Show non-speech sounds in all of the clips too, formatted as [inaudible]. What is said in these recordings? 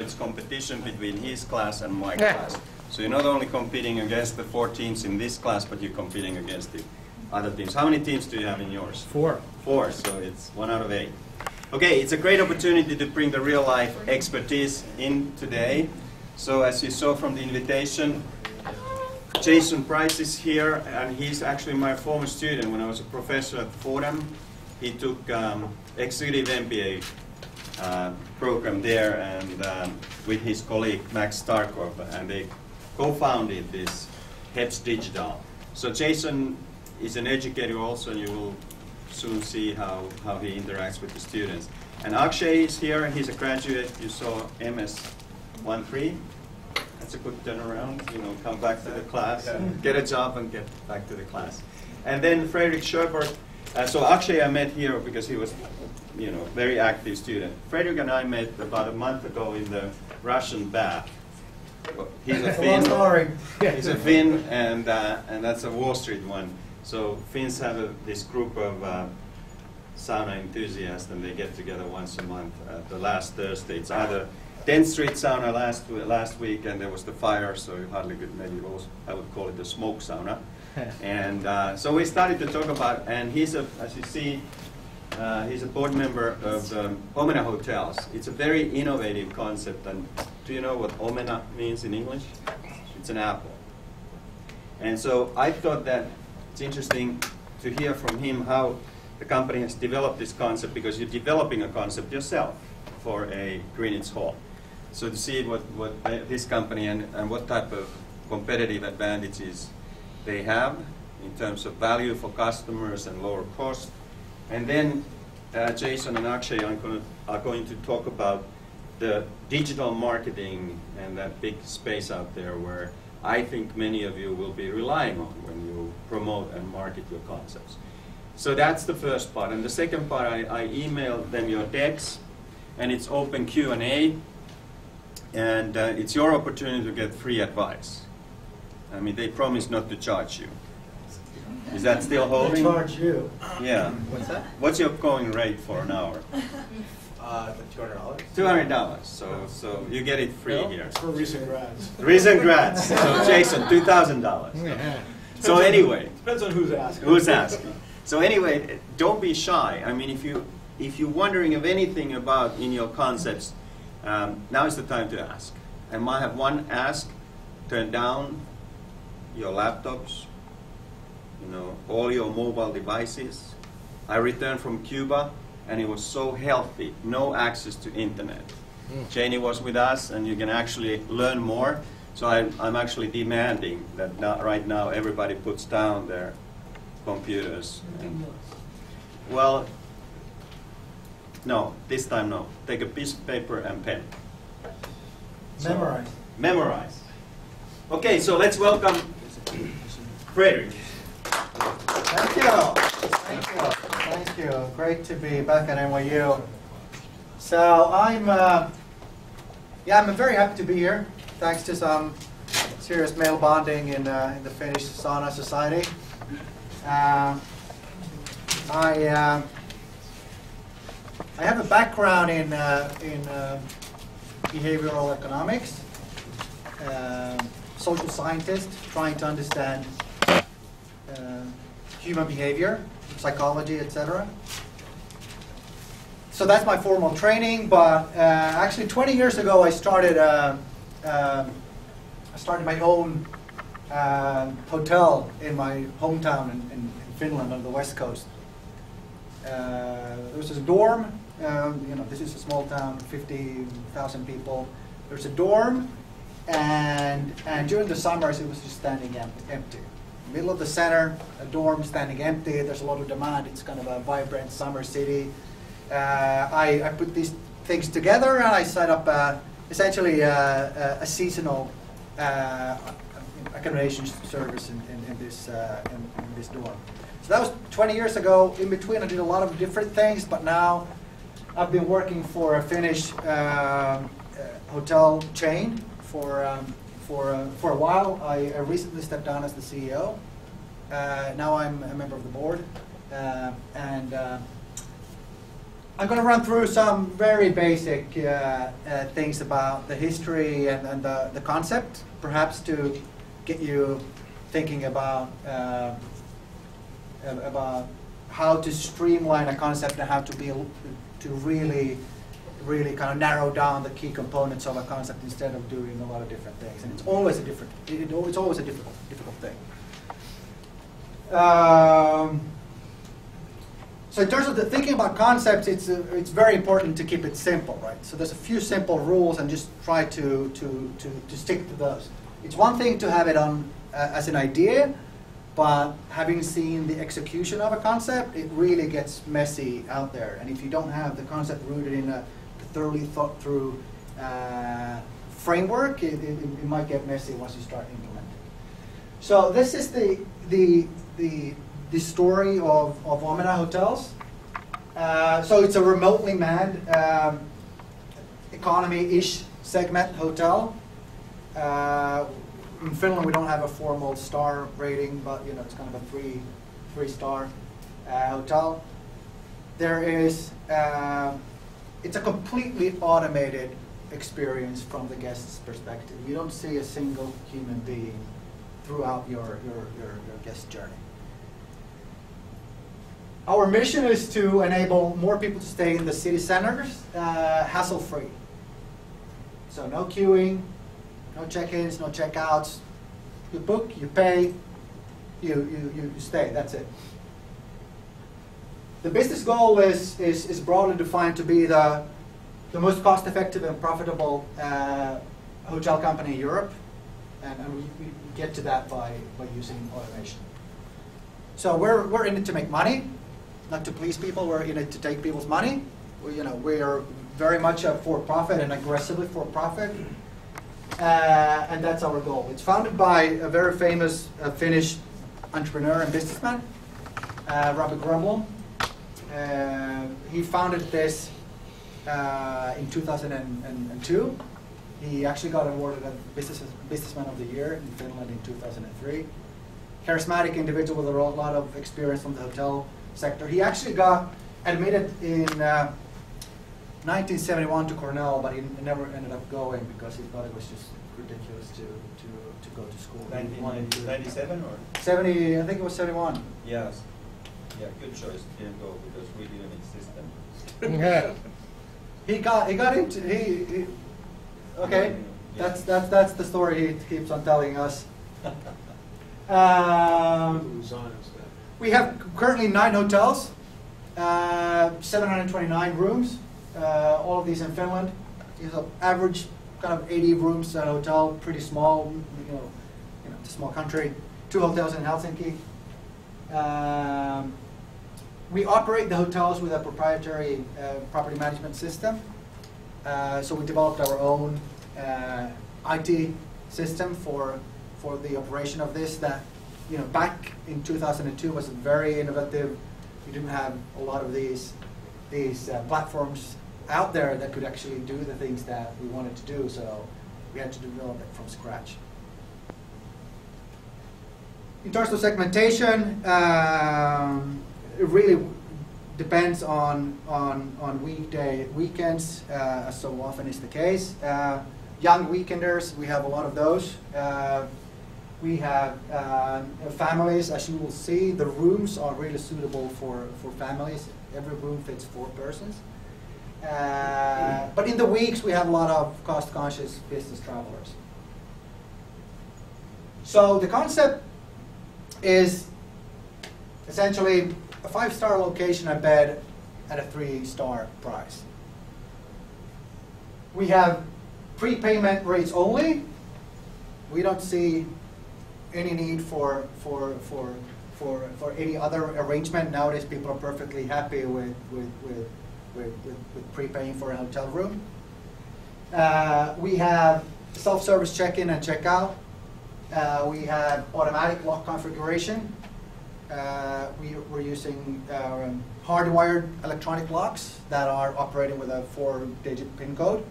It's competition between his class and my class. So you're not only competing against the four teams in this class, but you're competing against the other teams. How many teams do you have in yours? Four. Four, so it's one out of eight. Okay, it's a great opportunity to bring the real life expertise in today. So as you saw from the invitation, Jason Price is here, and he's actually my former student when I was a professor at Fordham. He took um, executive MBA uh, program there, and um, with his colleague Max Starkov, and they co-founded this HeBS Digital. So Jason is an educator also, and you will soon see how, how he interacts with the students. And Akshay is here, he's a graduate, you saw MS 1-3. That's a good turnaround, you know, come back to the class, get a job and get back to the class. And then Frederick Sherberg, uh, so Akshay I met here because he was, you know, very active student. Frederick and I met about a month ago in the Russian bath. He's a [laughs] Finn. story. [laughs] He's a Finn, and uh, and that's a Wall Street one. So Finns have a, this group of uh, sauna enthusiasts, and they get together once a month. The last Thursday, it's either 10th Street sauna last last week, and there was the fire, so you hardly could maybe also, I would call it the smoke sauna. [laughs] and uh, so we started to talk about, and he's a, as you see, uh, he's a board member of um, Omena Hotels. It's a very innovative concept, and do you know what Omena means in English? It's an apple. And so I thought that it's interesting to hear from him how the company has developed this concept because you're developing a concept yourself for a Greenwich Hall. So to see what, what uh, this company and, and what type of competitive advantages they have in terms of value for customers and lower cost. And then uh, Jason and Akshay to, are going to talk about the digital marketing and that big space out there where I think many of you will be relying on when you promote and market your concepts. So that's the first part. And the second part, I, I emailed them your decks, and it's open Q&A, and uh, it's your opportunity to get free advice. I mean, they promise not to charge you. Is that still They holding? charge you. Yeah. What's that? What's your going rate for an hour? [laughs] Uh, two hundred dollars. Two hundred dollars. So, so you get it free here. For recent grads. Recent grads. So Jason, two thousand dollars. So anyway, Depends on who's asking. who's asking? So anyway, don't be shy. I mean, if you if you're wondering of anything about in your concepts, um, now is the time to ask. I might have one ask. turned down your laptops. You know, all your mobile devices. I returned from Cuba, and it was so healthy. No access to internet. Hmm. Janie was with us, and you can actually learn more. So I'm, I'm actually demanding that now, right now everybody puts down their computers. And, well, no, this time no. Take a piece of paper and pen. So- Memorize. Memorize. Okay, so let's welcome Frederick. Thank you. Thank you. Thank you. Great to be back at NYU. So I'm, uh, yeah, I'm very happy to be here. Thanks to some serious male bonding in, uh, in the Finnish sauna society. Uh, I, uh, I have a background in, uh, in uh, behavioral economics, um social scientist, trying to understand uh, human behavior, psychology, etc. So that's my formal training. But uh, actually, 20 years ago, I started uh, um, I started my own uh, hotel in my hometown in, in, in Finland on the west coast. Uh, there was this dorm. Um, you know, this is a small town, 50,000 people. There's a dorm, and and during the summers it was just standing em- empty. Middle of the center, a dorm standing empty. There's a lot of demand. It's kind of a vibrant summer city. Uh, I, I put these things together and I set up uh, essentially a, a, a seasonal uh, accommodation service in, in, in this uh, in, in this dorm. So that was 20 years ago. In between, I did a lot of different things, but now I've been working for a Finnish uh, hotel chain for um, for uh, for a while. I, I recently stepped down as the CEO. Uh, now I'm a member of the board, uh, and uh, I'm going to run through some very basic uh, uh, things about the history and, and the, the concept, perhaps to get you thinking about about how to streamline a concept and how to be to really really kind of narrow down the key components of a concept instead of doing a lot of different things. And it's always a different it, it- it's always a difficult difficult thing. Um, so in terms of the thinking about concepts, it's, uh, it's very important to keep it simple, right? So there's a few simple rules and just try to, to, to, to stick to those. It's one thing to have it on uh, as an idea, but having seen the execution of a concept, it really gets messy out there. And if you don't have the concept rooted in a thoroughly thought through uh, framework, it, it, it might get messy once you start implementing. So this is the the the, the story of, of Omena Hotels. Uh, so it's a remotely manned um, economy-ish segment hotel. Uh, in Finland, we don't have a formal star rating, but you know it's kind of a three three star uh, hotel. There is uh, it's a completely automated experience from the guest's perspective. You don't see a single human being throughout your, your, your, your guest journey. Our mission is to enable more people to stay in the city centers uh, hassle free. So, no queuing, no check ins, no check-outs. You book, you pay, you, you you stay. That's it. The business goal is, is, is broadly defined to be the, the most cost-effective and profitable uh, hotel company in Europe, and, and we, we get to that by, by using automation. So we're, we're in it to make money, not to please people. We're in it to take people's money. We, you know, we are very much a for-profit and aggressively for-profit, uh, and that's our goal. It's founded by a very famous uh, Finnish entrepreneur and businessman, uh, Robert Grönblom. Uh, he founded this uh, in 2002. He actually got awarded as Business, Businessman of the Year in Finland in 2003. Charismatic individual with a lot of experience from the hotel sector. He actually got admitted in uh, 1971 to Cornell, but he never ended up going because he thought it was just ridiculous to, to, to go to school. He wanted 1997 or? 70, I think it was 71. Yes. Yeah, good choice. Didn't go because we didn't exist then. yeah. He got he got into he, he okay. That's that's that's the story he keeps on telling us. Um, we have currently nine hotels, uh, 729 rooms. Uh, all of these in Finland. It's an average kind of 80 rooms at a hotel, pretty small. You know, you know, it's a small country. Two hotels in Helsinki. Um, we operate the hotels with a proprietary uh, property management system. Uh, so we developed our own uh, IT system for for the operation of this. That you know back in 2002 was very innovative. We didn't have a lot of these these uh, platforms out there that could actually do the things that we wanted to do. So we had to develop it from scratch. In terms of segmentation, um, it really depends on, on, on weekday, weekends, uh, as so often is the case. Uh, young weekenders, we have a lot of those. Uh, we have uh, families, as you will see, the rooms are really suitable for, for families. Every room fits four persons. Uh, but in the weeks, we have a lot of cost-conscious business travelers. So the concept is essentially a five-star location at bed at a three-star price. We have prepayment rates only. We don't see any need for, for, for, for, for any other arrangement. Nowadays, people are perfectly happy with, with, with, with, with, with prepaying for a hotel room. Uh, we have self-service check-in and check-out. Uh, we have automatic lock configuration. Uh, we, we're using um, hardwired electronic locks that are operating with a four-digit PIN code.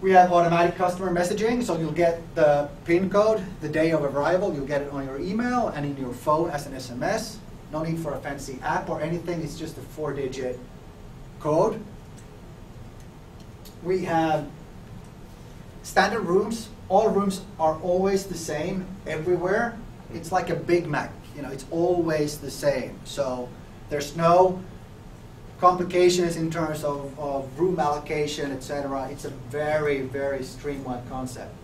We have automatic customer messaging, so you'll get the PIN code the day of arrival. You'll get it on your email and in your phone as an SMS. No need for a fancy app or anything. It's just a four-digit code. We have standard rooms. All rooms are always the same everywhere. It's like a Big Mac, you know, it's always the same. So there's no complications in terms of, of room allocation, etc. It's a very, very streamlined concept.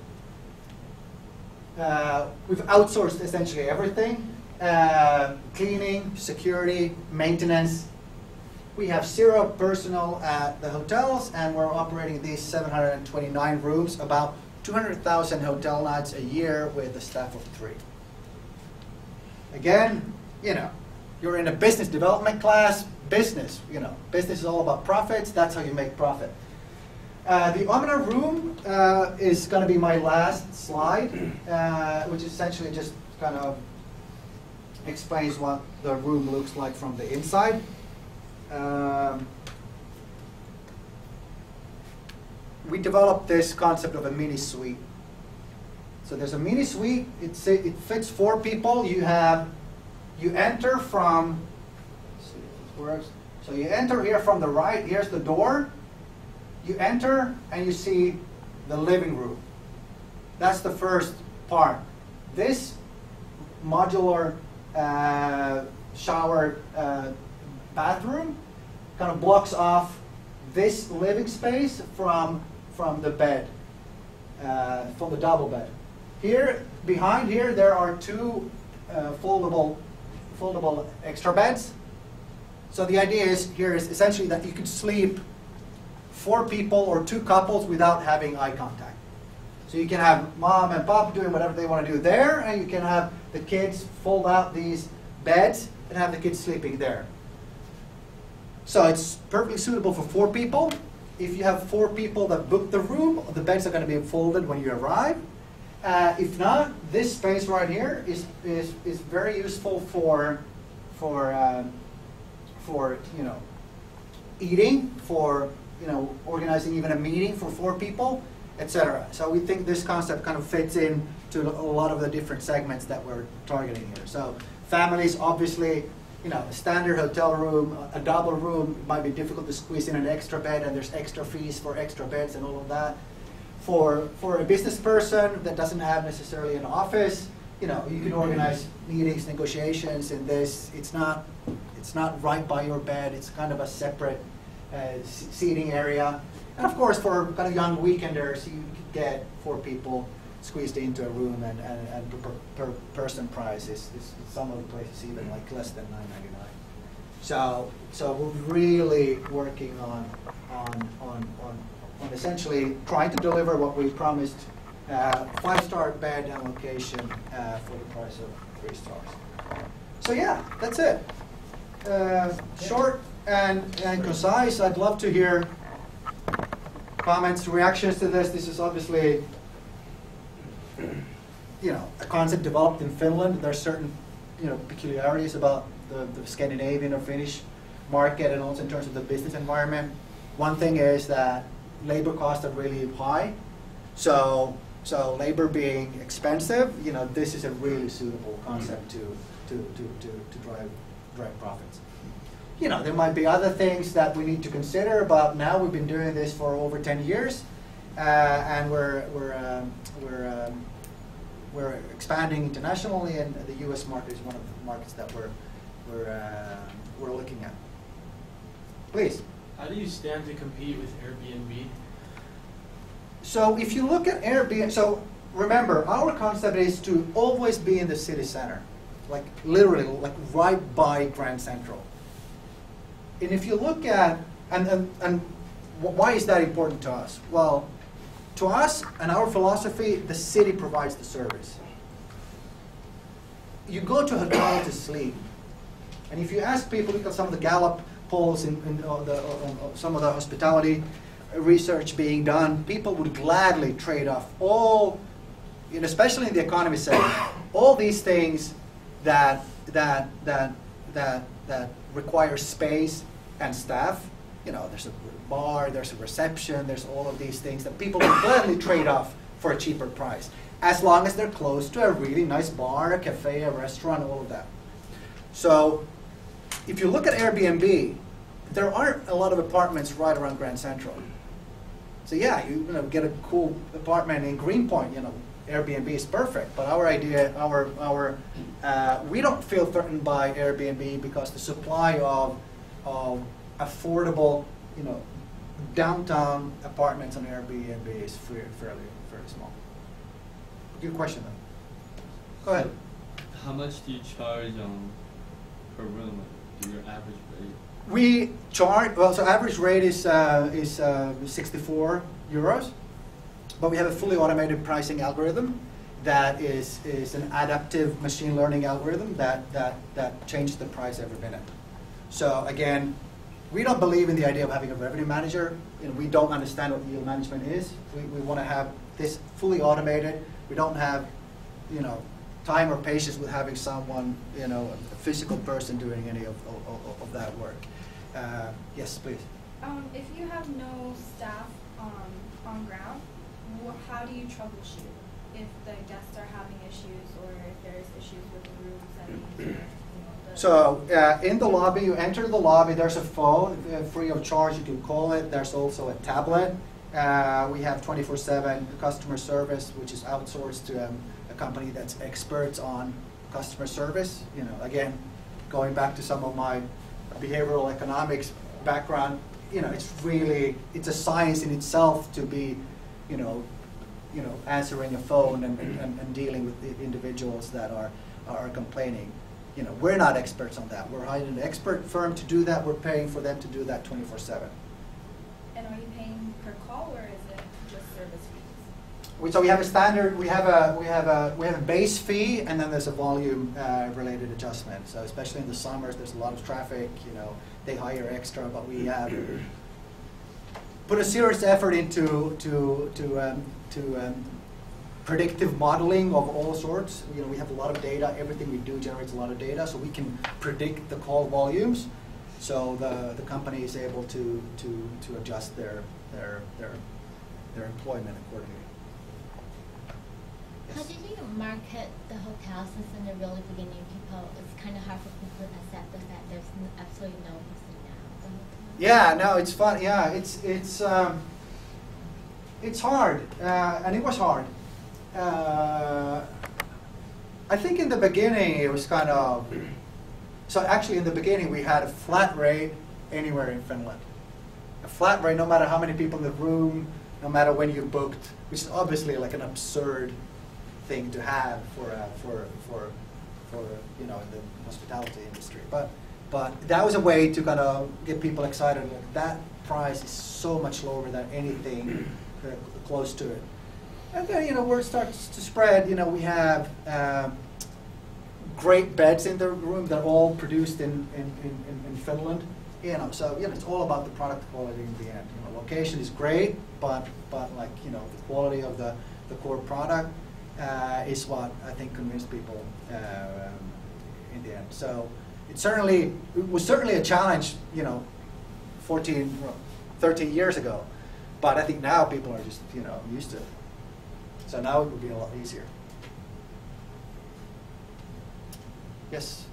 Uh, we've outsourced essentially everything, uh, cleaning, security, maintenance. We have zero personnel at the hotels, and we're operating these 729 rooms, about 200,000 hotel nights a year with a staff of three. Again, you know, you're in a business development class, business, you know, business is all about profits, that's how you make profit. Uh, the Omena room uh, is going to be my last slide, uh, which essentially just kind of explains what the room looks like from the inside. Um, we developed this concept of a mini suite. So there's a mini suite. It's, it fits four people. You have you enter from. see if this works. So you enter here from the right. Here's the door. You enter and you see the living room. That's the first part. This modular uh, shower uh, bathroom kind of blocks off this living space from from the bed, uh, from the double bed. Here, behind here, there are two uh, foldable foldable extra beds. So the idea is here is essentially that you could sleep four people or two couples without having eye contact. So you can have mom and pop doing whatever they want to do there, and you can have the kids fold out these beds and have the kids sleeping there. So it's perfectly suitable for four people. If you have four people that book the room, the beds are going to be folded when you arrive. Uh, if not, this space right here is, is, is very useful for, for, um, for you know, eating, for you know, organizing even a meeting for four people, etc. So we think this concept kind of fits in to a lot of the different segments that we're targeting here. So families, obviously, you know, a standard hotel room, a double room might be difficult to squeeze in an extra bed, and there's extra fees for extra beds and all of that. For for a business person that doesn't have necessarily an office, you know, you can organize meetings, negotiations, and this. It's not it's not right by your bed. It's kind of a separate uh, seating area. And of course, for kind of young weekenders, you could get four people squeezed into a room, and, and, and per, per person price is, is some of the places even like less than nine ninety nine. So, so we're really working on, on, on, on, on essentially trying to deliver what we promised, uh, five-star bed and location uh, for the price of three stars. So yeah, that's it. Uh, short and, and concise. I'd love to hear comments, reactions to this. This is obviously, you know, a concept developed in Finland. There are certain, you know, peculiarities about the, the Scandinavian or Finnish market, and also in terms of the business environment. One thing is that labor costs are really high. So, so labor being expensive, you know, this is a really suitable concept to, to, to, to, to drive, drive profits you know, there might be other things that we need to consider, but now we've been doing this for over 10 years, uh, and we're, we're, um, we're, um, we're expanding internationally, and the U.S. market is one of the markets that we're, we're, uh, we're looking at. Please. How do you stand to compete with Airbnb? So if you look at Airbnb, so remember, our concept is to always be in the city center, like literally, like right by Grand Central. And if you look at, and, and, and why is that important to us? Well, to us and our philosophy, the city provides the service. You go to a hotel to sleep, and if you ask people, look at some of the Gallup polls and, and uh, the, uh, uh, some of the hospitality research being done, people would gladly trade off all, you know, especially in the economy segment, all these things that that that that that require space and staff. You know, there's a bar, there's a reception, there's all of these things that people would gladly trade off for a cheaper price, as long as they're close to a really nice bar, a cafe, a restaurant, all of that. So, if you look at Airbnb, there aren't a lot of apartments right around Grand Central. So yeah, you, you know, get a cool apartment in Greenpoint, you know, Airbnb is perfect. But our idea, our our, uh, we don't feel threatened by Airbnb because the supply of of affordable, you know, downtown apartments on Airbnb is fairly fairly, small. Good question though. Go ahead. How much do you charge um, per room? Your average rate? We charge, well, so average rate is, uh, is uh, 64 euros, but we have a fully automated pricing algorithm that is, is an adaptive machine learning algorithm that, that, that changes the price every minute. So again, we don't believe in the idea of having a revenue manager, and we don't understand what yield management is. We, we want to have this fully automated. We don't have, you know, time or patience with having someone, you know, a physical person doing any of, of, of that work. Uh, yes, please. Um, if you have no staff um, on ground, how do you troubleshoot if the guests are having issues or if there's issues with the room settings So uh, in the lobby, you enter the lobby. There's a phone uh, free of charge. You can call it. There's also a tablet. Uh, we have 24/7 customer service, which is outsourced to um, a company that's experts on customer service. You know, again, going back to some of my behavioral economics background. You know, it's really it's a science in itself to be, you know, you know, answering a phone and, and, and dealing with the individuals that are, are complaining. You know, we're not experts on that. We're hiring an expert firm to do that. We're paying for them to do that 24 7. and are you paying per call or is it just service fees? We, so we have a standard, we have a, we have a, we have a base fee and then there's a volume uh, related adjustment. So especially in the summers, there's a lot of traffic, you know, they hire extra, but we have put a serious effort into to to um, to um, predictive modeling of all sorts. You know, we have a lot of data. Everything we do generates a lot of data, so we can predict the call volumes. So the the company is able to to to adjust their their their their employment accordingly. How did you market the hotel since in the really beginning people, it's kind of hard for people to accept the fact there's absolutely no person now. Yeah, no, it's fun. Yeah, it's it's um, it's hard, uh, and it was hard. Uh, I think in the beginning it was kind of. So actually, in the beginning we had a flat rate anywhere in Finland. A flat rate, no matter how many people in the room, no matter when you booked, which is obviously like an absurd thing to have for uh, for for for you know in the hospitality industry. But but that was a way to kind of get people excited. Like that price is so much lower than anything [clears throat] close to it. And then you know word starts to spread. You know we have. Um, great beds in the room. They're all produced in, in, in, in- in Finland. You know, so you know, it's all about the product quality in the end. You know, location is great, but but like you know, the quality of the, the core product uh, is what I think convinced people uh, um, in the end. So it certainly it was certainly a challenge. You know, 14, 13 years ago, but I think now people are just you know used to it. So now it would be a lot easier. Yes.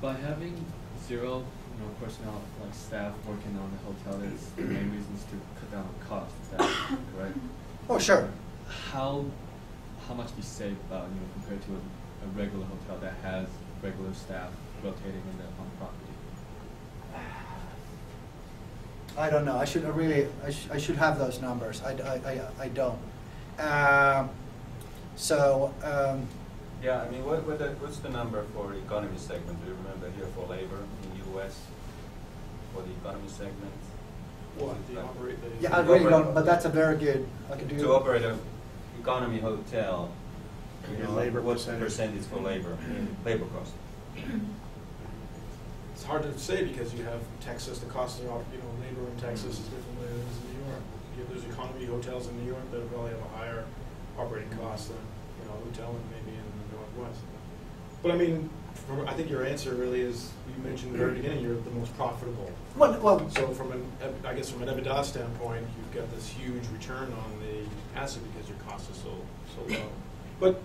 By having zero, you know, personnel like staff working on the hotel, there's the main reasons to cut down on cost. Is that correct? Oh, sure. How how much do you save about you know compared to a, a regular hotel that has regular staff rotating in the on property? I don't know. I should I really, I, sh- I should have those numbers. I, I, I, I don't. Um, so, um, Yeah, I mean, what, what the, what's the number for economy segment? Do you remember here for labor in the US? For the economy segment? What, Is it the like- operate, yeah, I really don't, but that's a very good, I can do. To operate a economy hotel, you know, labor what's the percentage. percentage for labor, mm-hmm. labor cost? It's hard to say because you have Texas, the cost of, op- you know, labor in Texas is different than it is in New York. You have, there's economy hotels in New York that probably have a higher operating cost than, you know, a hotel in maybe in the Northwest. But I mean, from, I think your answer really is, you mentioned in the very beginning, you're the most profitable. Well, well, So from an, I guess from an EBITDA standpoint, you've got this huge return on the asset because your cost is so, so low. But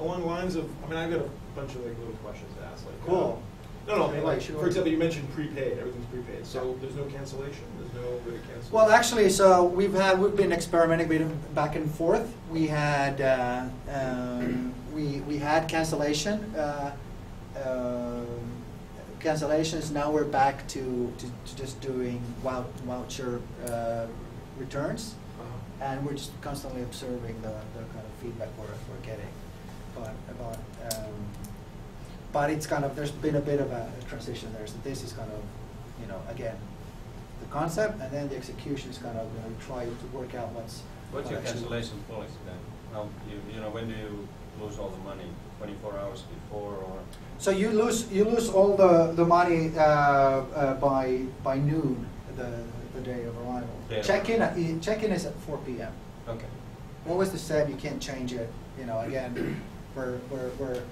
along the lines of, I mean, I've got a bunch of like little questions to ask, like. uh, Cool. No, no, I mean, like, for example, you mentioned prepaid, everything's prepaid, so there's no cancellation, there's no way to cancel? Well, actually, so we've had, we've been experimenting with them back and forth. We had, uh, um, we, we had cancellation, uh, um, cancellations, now we're back to, to, to just doing vou- voucher, uh, returns. Uh-huh. And we're just constantly observing the, the kind of feedback we're, we're getting. But, about, um, but it's kind of, there's been a bit of a transition there, so this is kind of, you know, again, the concept, and then the execution is kind of, you know, try to work out what's. What's what your cancellation policy then? How, you, you know, when do you lose all the money? Twenty-four hours before or? So you lose, you lose all the, the money, uh, uh, by, by noon, the, the day of arrival. Day of Check-in, arrival. uh, check-in is at four P M. Okay. always the same, you can't change it, you know, again, we're, we're, we're,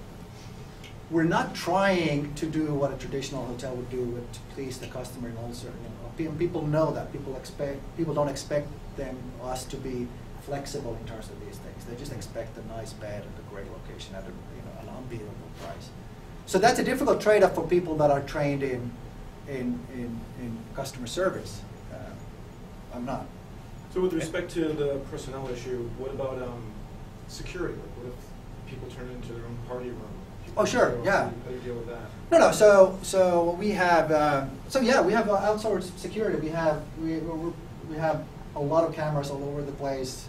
we're not trying to do what a traditional hotel would do to please the customer and also, you know, pe- people know that, people expect, people don't expect them, us to be flexible in terms of these things, they just expect a nice bed and a great location at a, you know, an unbeatable price. So that's a difficult trade-off for people that are trained in, in, in, in customer service. Uh, I'm not. So with respect to the personnel issue, what about, um, security? Like, what if people turn it into their own party room? People Oh, sure, go- yeah. How do you deal with that? No, no. So, so we have. Uh, so yeah, we have uh, outsourced security. We have we we we have a lot of cameras all over the place.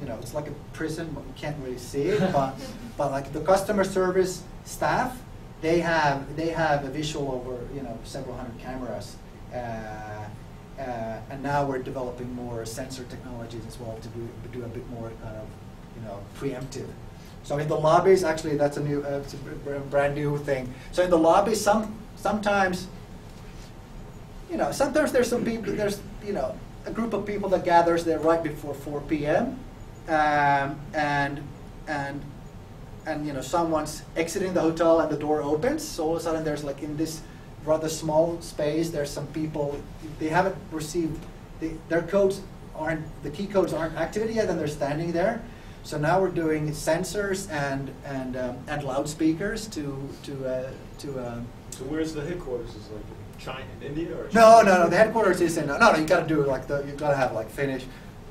You know, it's like a prison, but we can't really see it. But [laughs] but like the customer service staff, they have they have a visual over you know several hundred cameras. Uh, uh, and now we're developing more sensor technologies as well to do, do a bit more kind of, you know, preemptive. So in the lobbies, actually, that's a new, uh, a brand new thing. So in the lobbies, some sometimes, you know, sometimes there's some people, there's you know, a group of people that gathers there right before 4 p.m. Um, and and and you know, someone's exiting the hotel and the door opens. So all of a sudden, there's like in this rather small space, there's some people they haven't received the, their codes aren't the key codes aren't activated yet, and they're standing there. So now we're doing sensors and and um, and loudspeakers to to uh, to. Um, So where's the headquarters? Is like in China, in India, or? no, no, no. The headquarters is in. No, no. You got to do like the. You got to have like Finnish.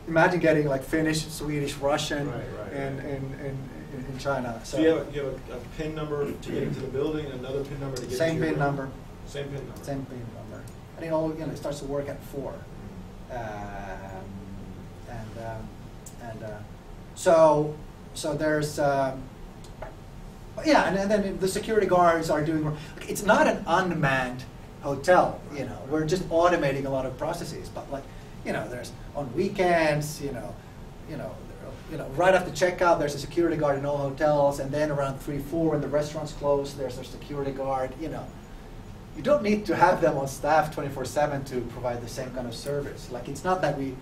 Imagine getting like Finnish, Swedish, Russian, Right, right, in, right. in, in, in, in China. So you have, you have a, a PIN number to get into the building, and another PIN number to get into same your pin room? number, Same PIN number? same pin number, and it all you know it starts to work at four. Um, and um, and uh, so so there's um, yeah, and, and then the security guards are doing. It's not an unmanned hotel, you know. We're just automating a lot of processes, but like you know, there's on weekends, you know, you know. You know, right after checkout, there's a security guard in all hotels, and then around three, four, when the restaurants close, there's a security guard. You know, you don't need to have them on staff 24/7 to provide the same kind of service. Like it's not that we,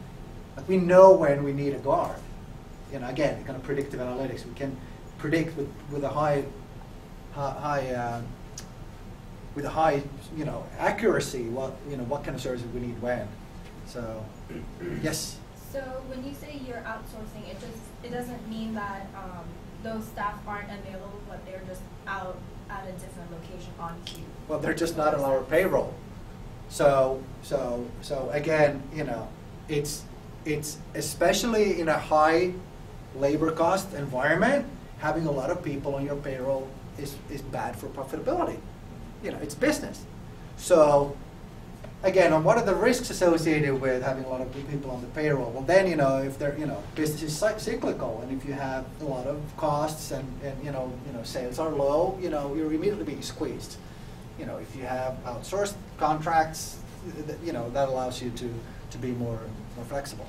like we know when we need a guard. You know, again, kind of predictive analytics. We can predict with, with a high, high, uh, with a high, you know, accuracy what you know what kind of service we need when. So, [clears throat] yes. So when you say you're outsourcing, it just, it doesn't mean that, um, those staff aren't available, but they're just out at a different location on cue. Well, they're just not on our payroll. So, so, so again, you know, it's, it's especially in a high labor cost environment, having a lot of people on your payroll is, is bad for profitability. You know, it's business. So, again, on what are the risks associated with having a lot of people on the payroll? Well, then, you know, if they're, you know, business is cyclical, and if you have a lot of costs and, and you know, you know, sales are low, you know, you're immediately being squeezed. You know, if you have outsourced contracts, you know, that allows you to, to be more, more flexible.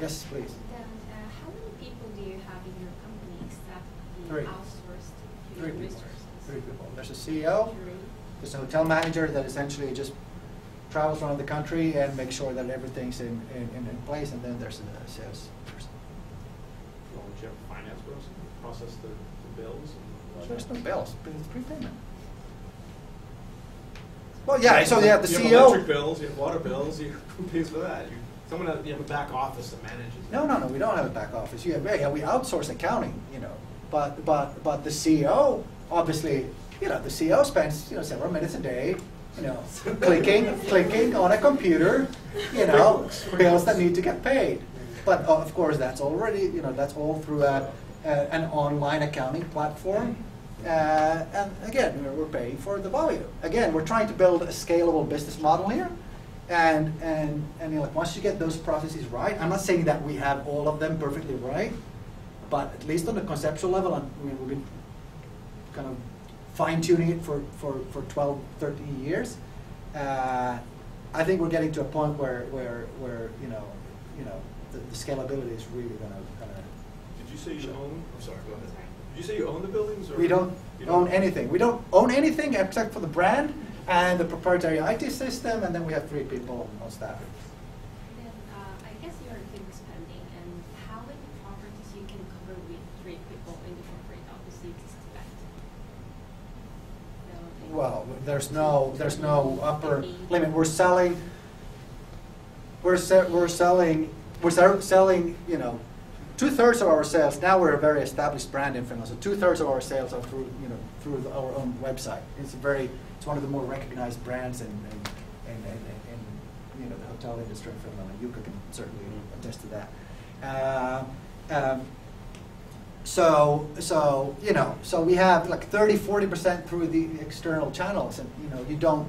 Yes, please. Then, uh, how many people do you have in your company except the Three. outsourced Three people. resources? Three people. There's a CEO, Three. there's a hotel manager that essentially just travels around the country and makes sure that everything's in, in, in place, and then there's a sales person. Well, would you have finance person process the, the bills? There's no bills, but it's prepayment. Well, yeah, so yeah, the E You have CEO. electric bills, you have water bills, [laughs] you, who pays for that? You, someone, has- you have a back office that manages. No, no, no, we don't have a back office. You have, yeah, we outsource accounting, you know, but, but, but the CEO obviously you know, the CEO spends, you know, several minutes a day, you know, [laughs] clicking, clicking on a computer, you know, bills that need to get paid. But uh, of course, that's already, you know, that's all through a, a, an online accounting platform. Uh, and again, we're- we're paying for the value. Again, we're trying to build a scalable business model here. And, and, and you know, like once you get those processes right, I'm not saying that we have all of them perfectly right, but at least on the conceptual level, I mean, we've been kind of fine tuning it for, for, for 12, 13 years. Uh, I think we're getting to a point where, where, where you know, you know, the, the scalability is really gonna, gonna. Did you say you own, I'm sorry, go ahead. Did you say you own the buildings or? We don't You own anything. We don't own anything except for the brand and the proprietary IT system, and then we have three people on staff. Then, uh, I guess you're big spending, and how many properties you can cover with three people in the corporate office you expect? No, like- Well, there's no, there's no upper limit. We're selling, we're se- we're selling, we're sell- selling, you know, two-thirds of our sales, now we're a very established brand in Finland, so two-thirds of our sales are through, you know, through the- our own website. It's a very, it's one of the more recognized brands in, in, in, in, in, you know, the hotel industry in Finland, and Jukka can certainly attest to that. Uh, um, so, so, you know, so we have like 30, 40% through the external channels, and, you know, you don't,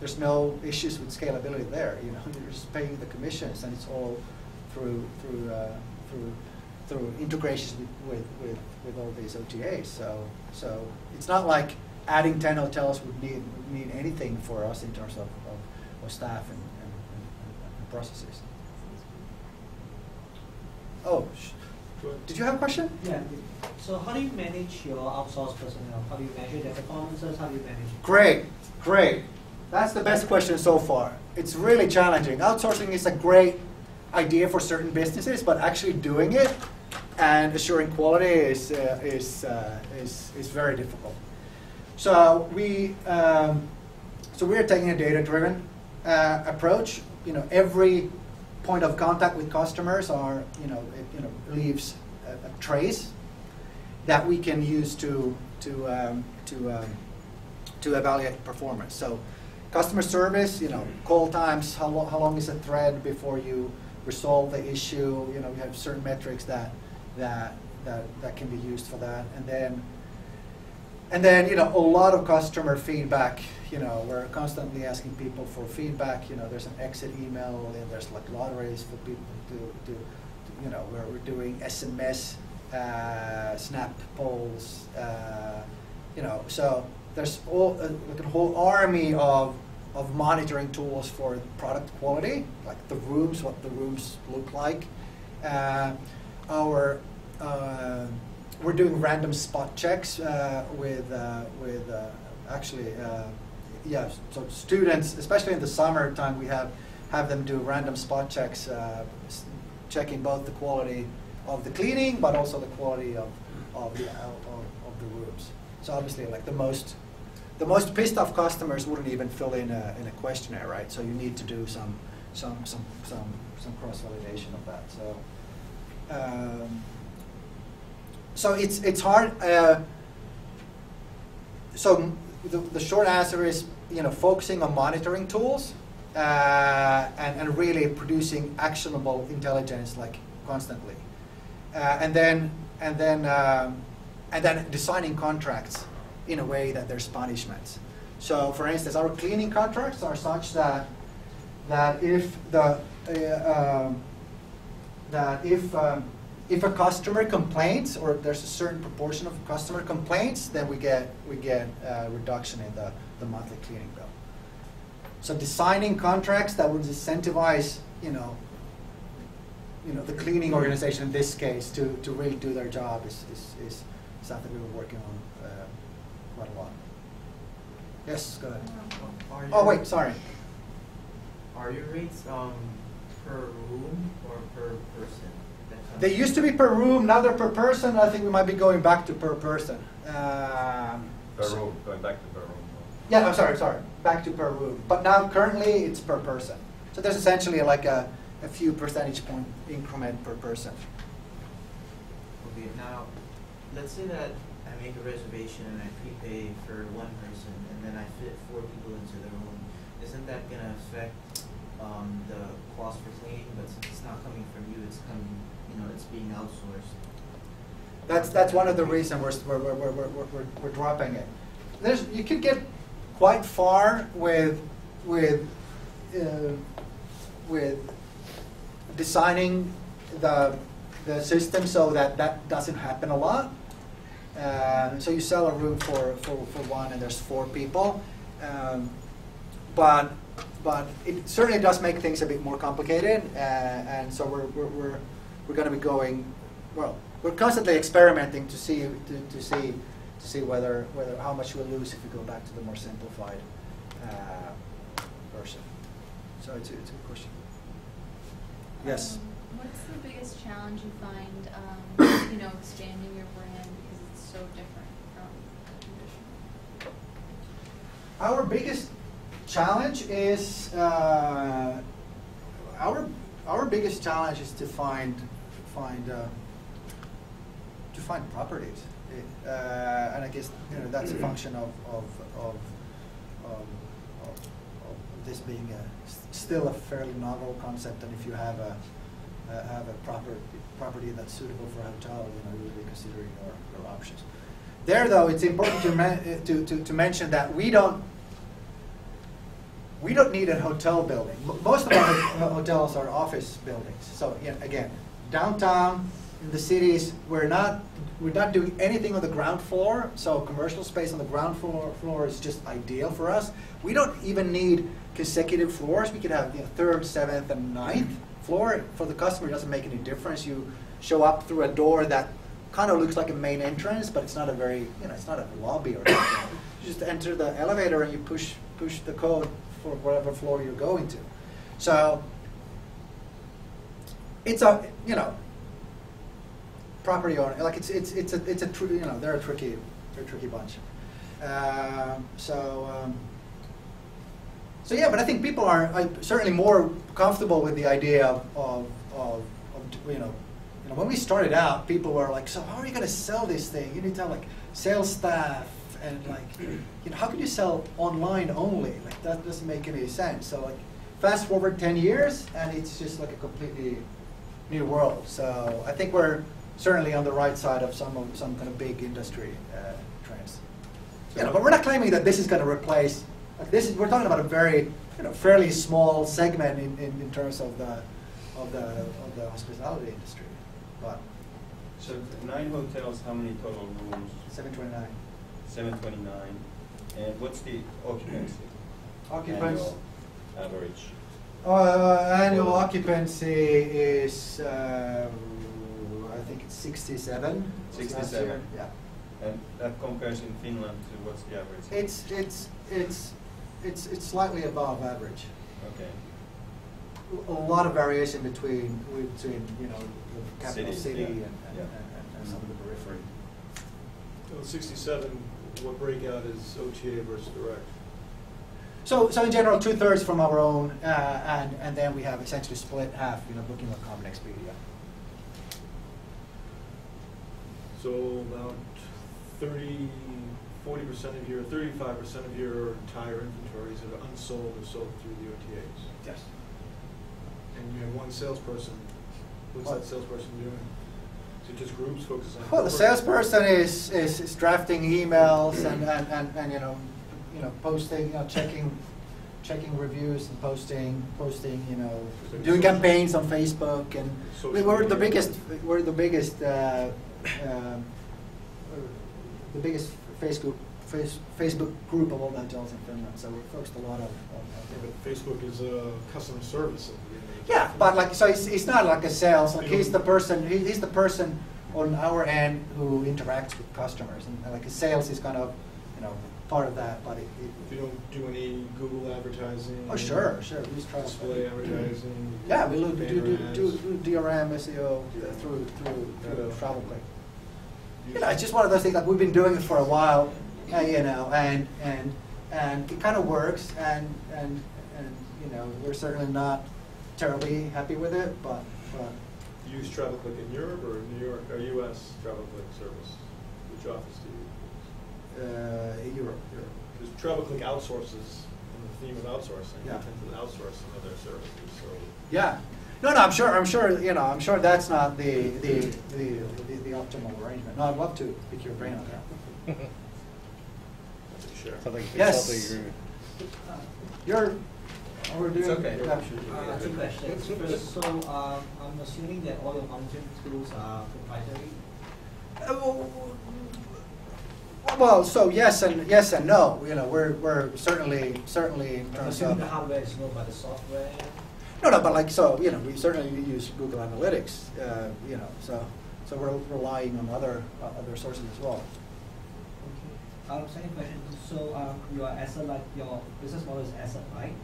there's no issues with scalability there, you know, you're just paying the commissions, and it's all through, through, uh, through, through integrations with, with, with, all these OTAs, so, so it's not like adding 10 hotels would need, would mean anything for us in terms of, of, of staff and, and, and, and processes. Oh. Did you have a question? Yeah. So how do you manage your outsourced personnel? How do you measure their performances? How do you manage? it? Great, great. That's the best question so far. It's really challenging. Outsourcing is a great idea for certain businesses, but actually doing it and assuring quality is, uh, is, uh, is, is very difficult. So we, um, so we are taking a data-driven uh, approach. You know, every point of contact with customers are, you know, it, you know, leaves a, a trace that we can use to to um, to um, to evaluate performance. So, customer service, you know, call times, how long how long is a thread before you resolve the issue? You know, we have certain metrics that that that that can be used for that, and then and then you know a lot of customer feedback. You know, we're constantly asking people for feedback. You know, there's an exit email, and there's like lotteries for people to to you know, where we're doing SMS, uh, snap polls. Uh, you know, so there's all uh, like a whole army of of monitoring tools for product quality, like the rooms, what the rooms look like. Uh, our uh, we're doing random spot checks uh, with uh, with uh, actually yeah so students especially in the summertime we have have them do random spot checks checking both the quality of the cleaning but also the quality of of the of, of the rooms. So obviously like the most the most pissed off customers wouldn't even fill in a, in a questionnaire right? So you need to do some some some some some cross validation of that. So um, so it's it's hard. Uh, so the, the short answer is you know focusing on monitoring tools uh, and and really producing actionable intelligence like constantly, uh, and then and then um, and then designing contracts in a way that there's punishments. So for instance, our cleaning contracts are such that that if the uh, um, that if um, if a customer complains or there's a certain proportion of customer complaints, then we get we get a reduction in the, the monthly cleaning bill. So designing contracts that would incentivize, you know, you know, the cleaning organization in this case to, to really do their job is, is, is something we were working on uh, quite a lot. Yes, go ahead. Are Oh wait, sorry. Are your rates um per room or per person? That They used to be per room, now they're per person. I think we might be going back to per person. Um, Per so- room, going back to per room. Yeah, I'm sorry, sorry. Back to per room. But now currently it's per person. So there's essentially like a, a few percentage point increment per person. Okay, now let's say that I make a reservation and I prepay for one person, and then I fit four people into the room, isn't that gonna affect, um, the cost for cleaning, but since it's not coming from you, it's coming, know, it's being outsourced? That's, that's one of the reasons we're, we're, we're, we're, we're, we're- we're dropping it. There's, you could get quite far with, with, uh, with designing the, the system so that that doesn't happen a lot. Um, so you sell a room for, for, for one and there's four people. Um, but, but it certainly does make things a bit more complicated. Uh, and so we're, we're, we're, we're going to be going, well, we're constantly experimenting to see, to, to see, to see whether, whether, how much we'll lose if we go back to the more simplified uh, version. So it's a, it's a good question. Yes? Um, What's the biggest challenge you find, um, [coughs] you know, expanding your brand because it's so different from traditional? Our biggest challenge is uh, our our biggest challenge is to find find uh, to find properties, uh, and I guess you know that's a function of of of, of, of, this being a, still a fairly novel concept, and if you have a uh, have a proper property that's suitable for a hotel, you know, you would be considering your, your options. There, though, it's important to, uh, to, to, to mention that we don't we don't need a hotel building. Most of our hotels are office buildings. So again, downtown in the cities, we're not we're not doing anything on the ground floor. So commercial space on the ground floor floor is just ideal for us. We don't even need consecutive floors. We could have you know, third, seventh, and ninth floor. For the customer, it doesn't make any difference. You show up through a door that kind of looks like a main entrance, but it's not a very you know it's not a lobby or something. You just enter the elevator and you push push the code for whatever floor you're going to. So it's a you know property owner like it's it's it's a it's a you know they're a tricky they're a tricky bunch. Um, so um, so yeah, but I think people are certainly more comfortable with the idea of of, of, of you know. You know, when we started out, people were like, "So how are you going to sell this thing? You need to have like sales staff and like, you know, how can you sell online only? Like that doesn't make any sense." So like, fast forward ten years, and it's just like a completely new world. So I think we're certainly on the right side of some of some kind of big industry uh, trends. You know, but we're not claiming that this is going to replace. Like this is we're talking about a very you know fairly small segment in, in, in terms of the of the of the hospitality industry. But So nine hotels, how many total rooms? 729 Seven twenty-nine. And what's the occupancy? occupants. Annual Average. Uh, annual occupancy is uh, I think it's 67. 67. Yeah. And that compares in Finland to what's the average? It's it's it's it's it's slightly above average. Okay. A lot of variation between between you know the capital Cities, city yeah. and, and, Yeah. and, and some of the periphery. So sixty-seven, what breakout is OTA versus direct? So so in general, two thirds from our own, uh, and and then we have essentially split half, you know, Booking.com and Expedia. So about thirty, forty percent of your, thirty-five percent of your entire inventories that are unsold are sold through the OTAs. Yes. And you have one salesperson, what's What? that salesperson doing? Is it just groups focused on? Well, the salesperson is, is, is drafting emails and, and, and, and, you know, you know, posting, you know, checking, checking reviews and posting, posting, you know, So doing campaigns on Facebook and we- we're the biggest, we're the biggest, uh, um, the biggest Facebook, face, Facebook group of all the hotels in Finland, so we're focused a lot on, on. Yeah, but Facebook is a customer service. at the end of the Yeah, but like, so it's, it's not like a sales, like he's the person, he's the person on our end who interacts with customers, and like a sales is kind of, you know, part of that, but it. If it you don't do any Google advertising? Oh, sure, sure, we just try to. Display advertising? Yeah, we look, do, do, banner do, ads? do DRM, SEO, Yeah. through, through, through Yeah. TravelClick. You know, it's just one of those things, like, we've been doing it for a while, uh, you know, and, and, and it kind of works, and, and, and, you know, we're certainly not terribly happy with it, but, but, You use TravelClick in Europe or New York, or US TravelClick service? Which office do you use? Uh, Europe, Europe. Because TravelClick outsources, in the theme of outsourcing, they Yeah. tend to outsource some of their services, so. Yeah. No, no, I'm sure, I'm sure, you know, I'm sure that's not the, the, the, the, the optimal arrangement. No, I'd love to pick your brain on that. [laughs] Sure. Yes. You're, oh, we're doing. It's okay. yeah. Uh, two questions. First, so um, I'm assuming that all your monitoring tools are proprietary. Uh, Well, so yes and, yes and no, you know, we're, we're certainly, certainly in terms of. the hardware is known by the software. No, no, but like, so, you know, we certainly use Google Analytics, uh, you know, so, so we're relying on other, uh, other sources as well. Okay. Um, second question. So um, your asset like your business model is asset light.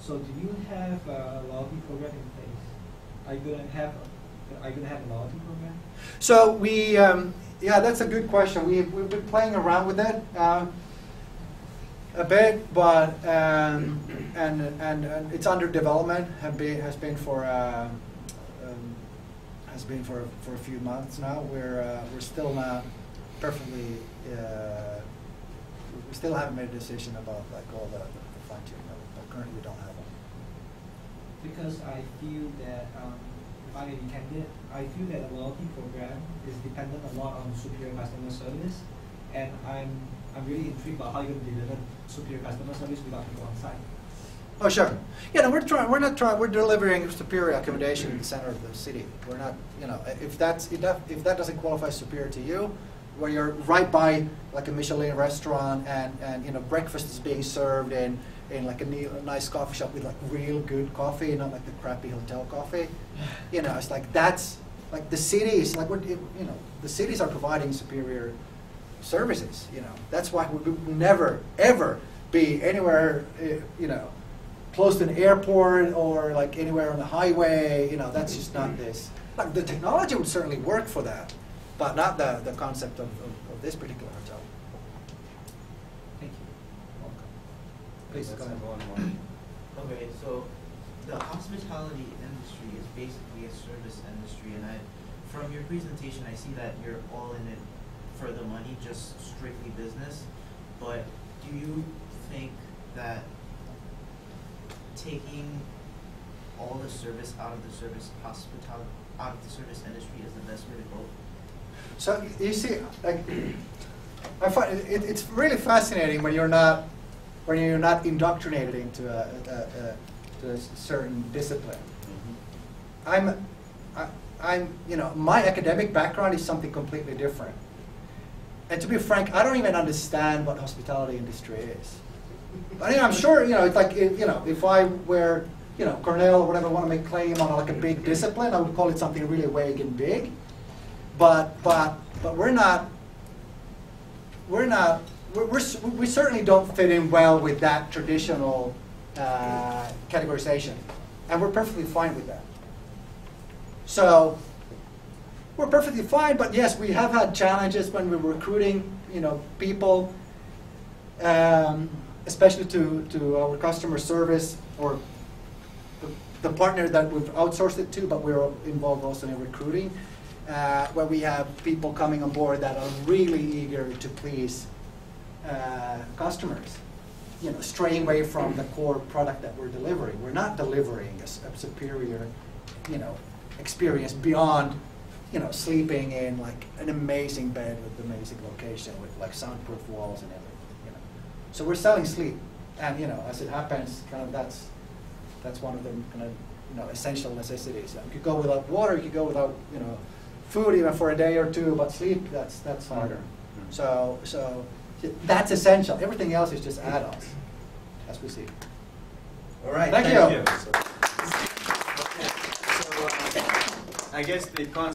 So do you have a loyalty program in place? Are you gonna have are you gonna have a loyalty program? So we, um, yeah, that's a good question. We, we've been playing around with it um, a bit, but um, and, and and it's under development. Have been has been for uh, um, has been for for a few months now. We're uh, we're still not perfectly. Uh, we still haven't made a decision about like all the, the fine tuning but currently we don't have one. Because I feel that um, I be candid, I feel that a loyalty program is dependent a lot on superior customer service, and I'm I'm really intrigued about how going to deliver superior customer service without people on site. Oh, sure. Yeah, no, we're trying. We're not trying. We're delivering superior accommodation in the center of the city. We're not, you know, if that's if that, if that doesn't qualify superior to you, where you're right by like a Michelin restaurant and and you know breakfast is being served in in like a, ne- a nice coffee shop with like real good coffee, not like the crappy hotel coffee. [sighs] You know, it's like that's like the cities. Like we're, you know, the cities are providing superior services. You know, that's why we will never ever be anywhere. eh, You know close to an airport or like anywhere on the highway. You know, that's just not this. Like the technology would certainly work for that, but not the, the concept of, of, of this particular hotel. Thank you. Welcome. Please go ahead. one more. Okay, so the hospitality industry is basically a service industry, and I, from your presentation, I see that you're all in it for the money, just strictly business. But do you think that taking all the service out of the service hospital out of the service industry is the best way to go? So you see, like, I find it, it's really fascinating when you're not when you're not indoctrinated into a, a, a, a certain discipline. Mm-hmm. I'm, I, I'm, you know, my academic background is something completely different. And to be frank, I don't even understand what hospitality industry is. I mean, I'm sure, you know, it's like, if, you know, if I were, you know, Cornell or whatever, want to make claim on like a big discipline, I would call it something really vague and big. But, but, but we're not, we're not, we're, we certainly don't fit in well with that traditional uh, categorization. And we're perfectly fine with that. So, we're perfectly fine, but yes, we have had challenges when we're recruiting, you know, people, um, especially to, to our customer service or the, the partner that we've outsourced it to, but we're involved also in recruiting, uh, where we have people coming on board that are really eager to please uh, customers. You know, straying away from the core product that we're delivering. We're not delivering a superior, you know, experience beyond, you know, sleeping in like an amazing bed with amazing location with like soundproof walls and everything. You know, so we're selling sleep, and you know, as it happens, kind of that's that's one of the kind of you know essential necessities. You could go without water, you could go without you know food even for a day or two, but sleep that's that's harder. Mhm. So so that's essential. Everything else is just add-ons, as we see. All right, Thank thank you. you. So, uh, I guess the concept